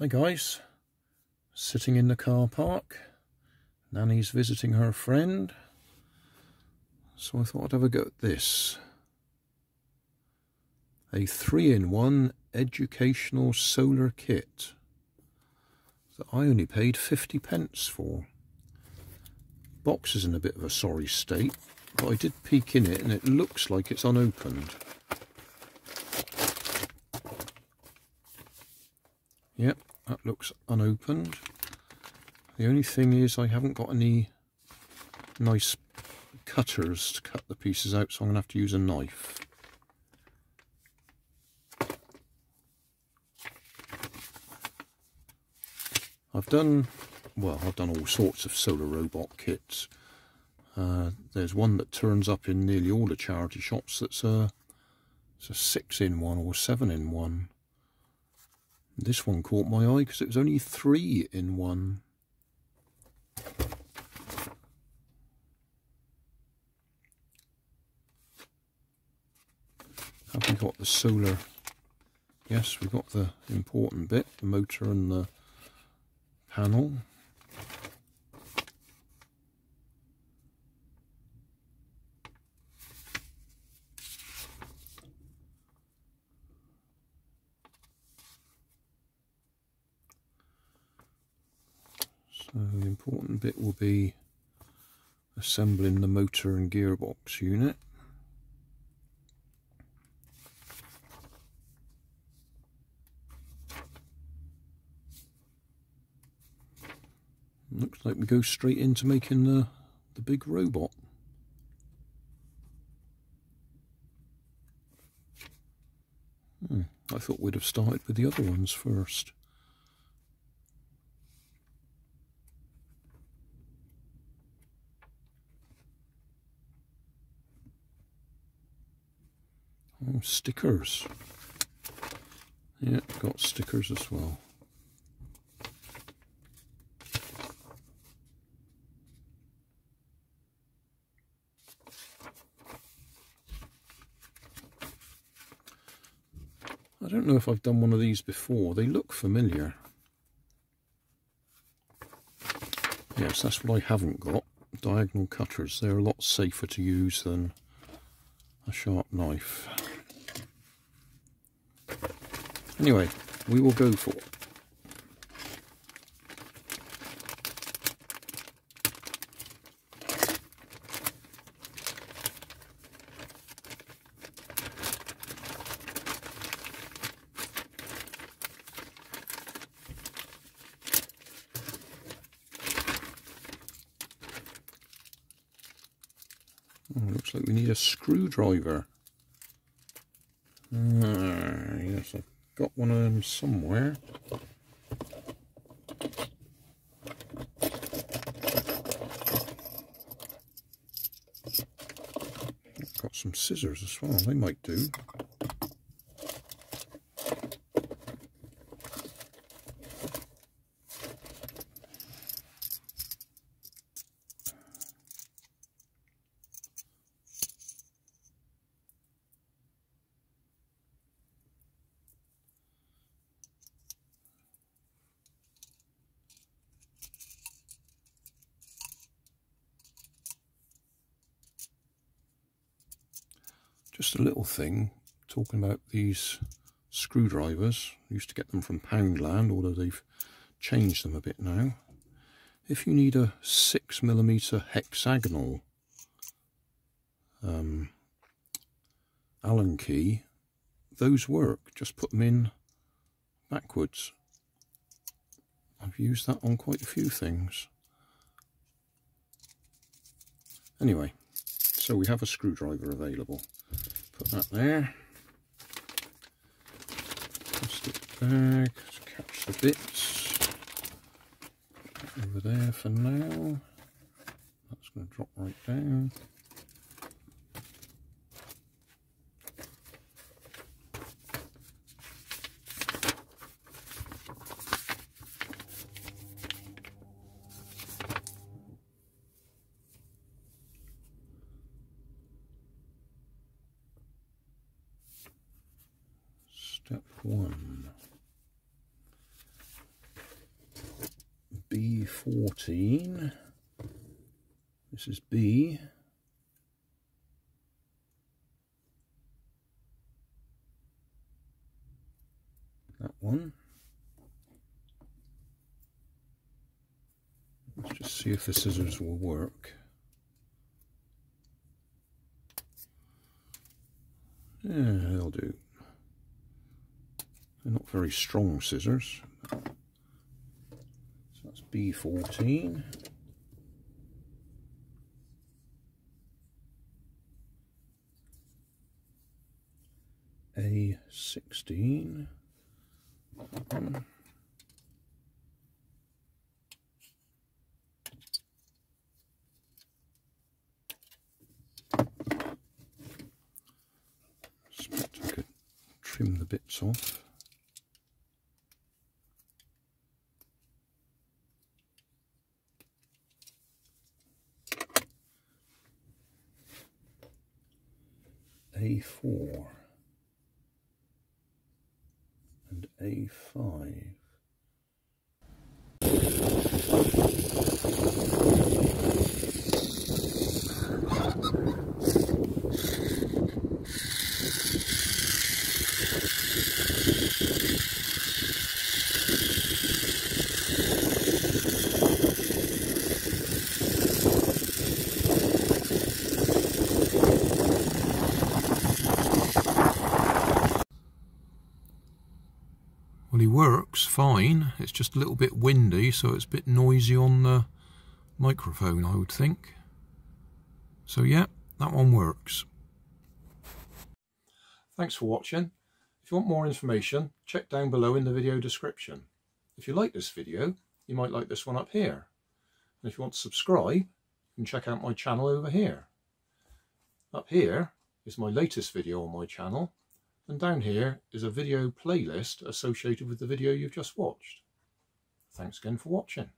Hi guys, sitting in the car park. Nanny's visiting her friend. So I thought I'd have a go at this. A three-in-one educational solar kit that I only paid 50 pence for. Box is in a bit of a sorry state, but I did peek in it and it looks like it's unopened. Yep, that looks unopened. The only thing is I haven't got any nice cutters to cut the pieces out, so I'm going to have to use a knife. I've done, well, I've done all sorts of solar robot kits. Uh, there's one that turns up in nearly all the charity shops that's a, it's a six in one or seven in one. This one caught my eye because it was only three in one. Have we got the solar? Yes, we've got the important bit, the motor and the panel. So the important bit will be assembling the motor and gearbox unit. Looks like we go straight into making the, the big robot. Hmm, I thought we'd have started with the other ones first. Oh, stickers. Yeah, got stickers as well. I don't know if I've done one of these before. They look familiar. Yes, that's what I haven't got. Diagonal cutters. They're a lot safer to use than a sharp knife. Anyway, we will go for. Oh, looks like we need a screwdriver. I've got one of them somewhere. Got some scissors as well, they might do. Just a little thing, talking about these screwdrivers. I used to get them from Poundland, although they've changed them a bit now. If you need a 6mm hexagonal um, Allen key, those work. Just put them in backwards. I've used that on quite a few things. Anyway, so we have a screwdriver available. Put that there. Plastic bag to catch the bits. Over there for now. That's going to drop right down. Step one. B14. This is B. That one. Let's just see if the scissors will work. Yeah, they'll do. They're not very strong scissors. So that's B14. A16. I could trim the bits off. A4 and A5. Well, he works fine. It's just a little bit windy, so it's a bit noisy on the microphone, I would think. So yeah, that one works. Thanks for watching. If you want more information, check down below in the video description. If you like this video, you might like this one up here. And if you want to subscribe, you can check out my channel over here. Up here is my latest video on my channel, and down here is a video playlist associated with the video you've just watched. Thanks again for watching.